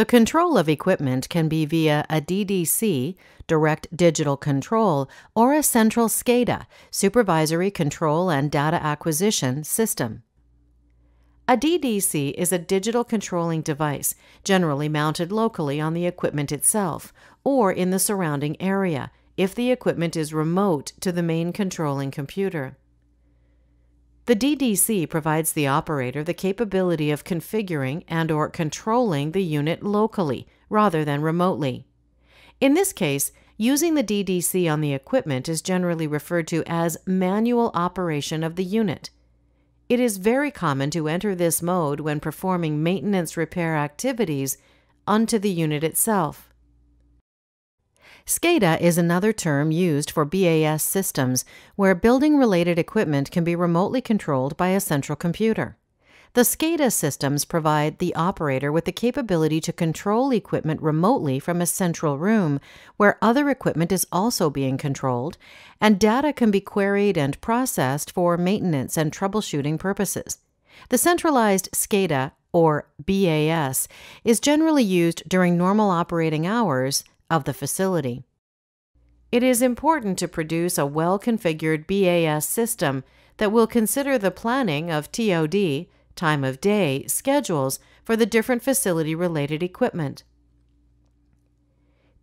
The control of equipment can be via a DDC, direct digital control, or a central SCADA, supervisory control and data acquisition system. A DDC is a digital controlling device, generally mounted locally on the equipment itself or in the surrounding area if the equipment is remote to the main controlling computer. The DDC provides the operator the capability of configuring and or controlling the unit locally rather than remotely. In this case, using the DDC on the equipment is generally referred to as manual operation of the unit. It is very common to enter this mode when performing maintenance repair activities onto the unit itself. SCADA is another term used for BAS systems where building related equipment can be remotely controlled by a central computer. The SCADA systems provide the operator with the capability to control equipment remotely from a central room where other equipment is also being controlled, and data can be queried and processed for maintenance and troubleshooting purposes. The centralized SCADA, or BAS, is generally used during normal operating hours of the facility. It is important to produce a well configured BAS system that will consider the planning of TOD, time of day, schedules for the different facility related equipment.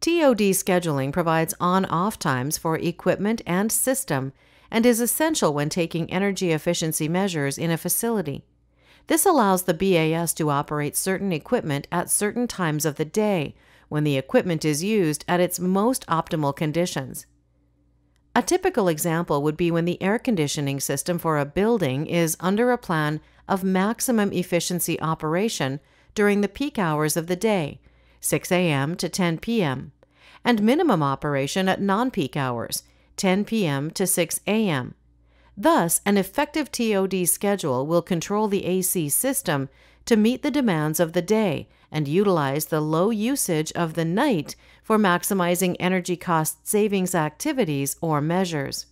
TOD scheduling provides on off times for equipment and system and is essential when taking energy efficiency measures in a facility. This allows the BAS to operate certain equipment at certain times of the day when the equipment is used at its most optimal conditions. A typical example would be when the air conditioning system for a building is under a plan of maximum efficiency operation during the peak hours of the day, 6 a.m. to 10 p.m., and minimum operation at non peak hours, 10 p.m. to 6 a.m. Thus, an effective TOD schedule will control the AC system to meet the demands of the day and utilize the low usage of the night for maximizing energy cost savings activities or measures.